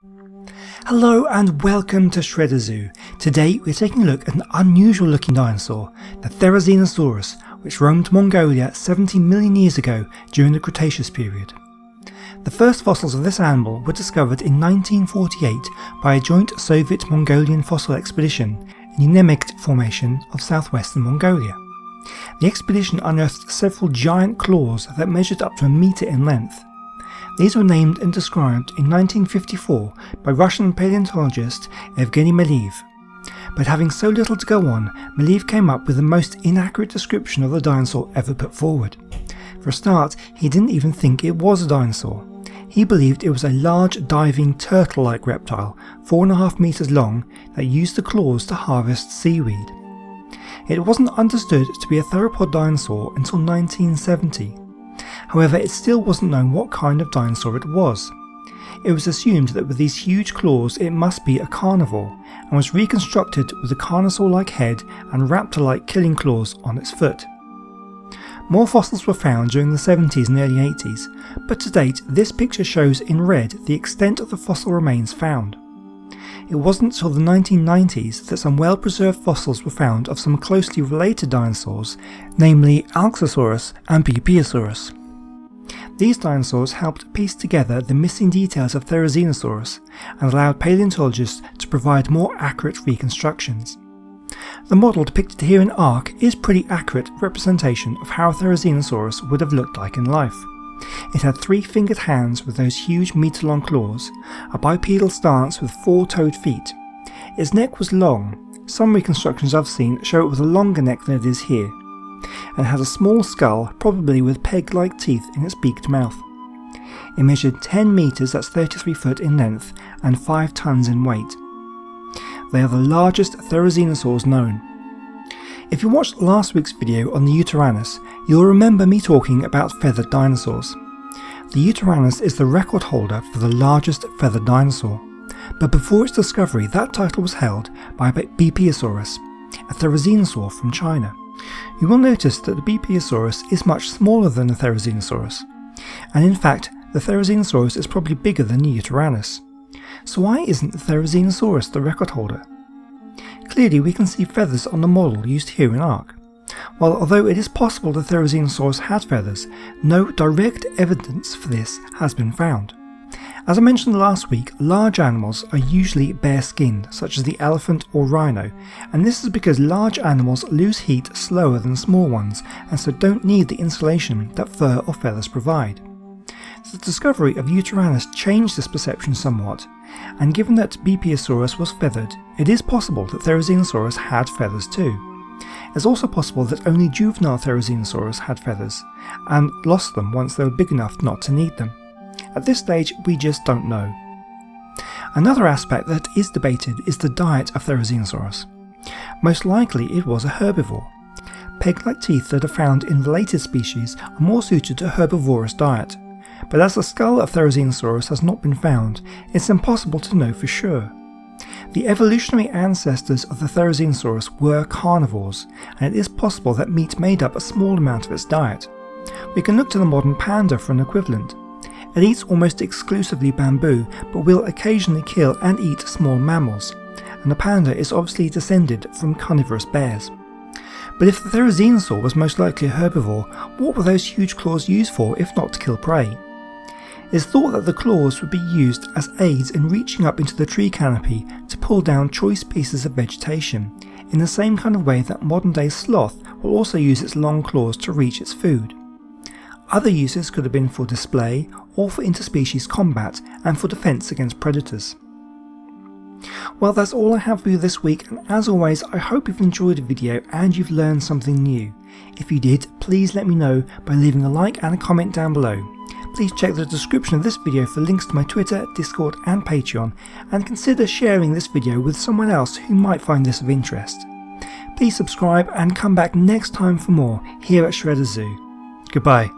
Hello and welcome to Shredder's Zoo. Today we're taking a look at an unusual looking dinosaur, the Therizinosaurus, which roamed Mongolia 70 million years ago during the Cretaceous period. The first fossils of this animal were discovered in 1948 by a joint Soviet-Mongolian fossil expedition in the Nemegt Formation of southwestern Mongolia. The expedition unearthed several giant claws that measured up to a metre in length. These were named and described in 1954 by Russian paleontologist Evgeny Maleev. But having so little to go on, Maleev came up with the most inaccurate description of the dinosaur ever put forward. For a start, he didn't even think it was a dinosaur. He believed it was a large diving turtle like reptile, 4.5 metres long, that used the claws to harvest seaweed. It wasn't understood to be a theropod dinosaur until 1970. However, it still wasn't known what kind of dinosaur it was. It was assumed that with these huge claws it must be a carnivore, and was reconstructed with a carnosaur-like head and raptor-like killing claws on its foot. More fossils were found during the 70s and early 80s, but to date this picture shows in red the extent of the fossil remains found. It wasn't until the 1990s that some well preserved fossils were found of some closely related dinosaurs, namely Alxasaurus and Beipiaosaurus. These dinosaurs helped piece together the missing details of Therizinosaurus and allowed paleontologists to provide more accurate reconstructions. The model depicted here in ARK is a pretty accurate representation of how Therizinosaurus would have looked like in life. It had three fingered hands with those huge metre long claws, a bipedal stance with four toed feet. Its neck was long, some reconstructions I've seen show it with a longer neck than it is here, and has a small skull, probably with peg like teeth in its beaked mouth. It measured 10 metres, that's 33 foot in length, and 5 tonnes in weight. They are the largest therizinosaurs known. If you watched last week's video on the Yutyrannus, you'll remember me talking about feathered dinosaurs. The Yutyrannus is the record holder for the largest feathered dinosaur, but before its discovery that title was held by Beipiaosaurus, a therizinosaur from China. You will notice that the Beipiaosaurus is much smaller than the Therizinosaurus, and in fact the Therizinosaurus is probably bigger than the Yutyrannus. So why isn't the Therizinosaurus the record holder? Clearly we can see feathers on the model used here in ARK. While although it is possible the Therizinosaurus had feathers, no direct evidence for this has been found. As I mentioned last week, large animals are usually bare skinned, such as the elephant or rhino, and this is because large animals lose heat slower than small ones and so don't need the insulation that fur or feathers provide. The discovery of Yutyrannus changed this perception somewhat, and given that Beipiaosaurus was feathered, it is possible that Therizinosaurus had feathers too. It's also possible that only juvenile Therizinosaurus had feathers, and lost them once they were big enough not to need them. At this stage, we just don't know. Another aspect that is debated is the diet of Therizinosaurus. Most likely it was a herbivore. Peg-like teeth that are found in related species are more suited to herbivorous diet, but as the skull of Therizinosaurus has not been found, it's impossible to know for sure. The evolutionary ancestors of the Therizinosaurus were carnivores, and it is possible that meat made up a small amount of its diet. We can look to the modern panda for an equivalent. It eats almost exclusively bamboo, but will occasionally kill and eat small mammals, and the panda is obviously descended from carnivorous bears. But if the therizinosaur was most likely a herbivore, what were those huge claws used for if not to kill prey? It is thought that the claws would be used as aids in reaching up into the tree canopy to pull down choice pieces of vegetation, in the same kind of way that modern day sloth will also use its long claws to reach its food. Other uses could have been for display or for interspecies combat and for defence against predators. Well that's all I have for you this week and as always I hope you've enjoyed the video and you've learned something new. If you did, please let me know by leaving a like and a comment down below. Please check the description of this video for links to my Twitter, Discord and Patreon and consider sharing this video with someone else who might find this of interest. Please subscribe and come back next time for more here at Shredder's Zoo. Goodbye.